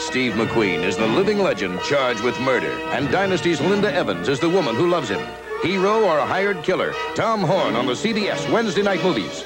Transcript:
Steve McQueen is the living legend charged with murder, and Dynasty's Linda Evans is the woman who loves him. Hero or a hired killer? Tom Horn on the CBS Wednesday night movies.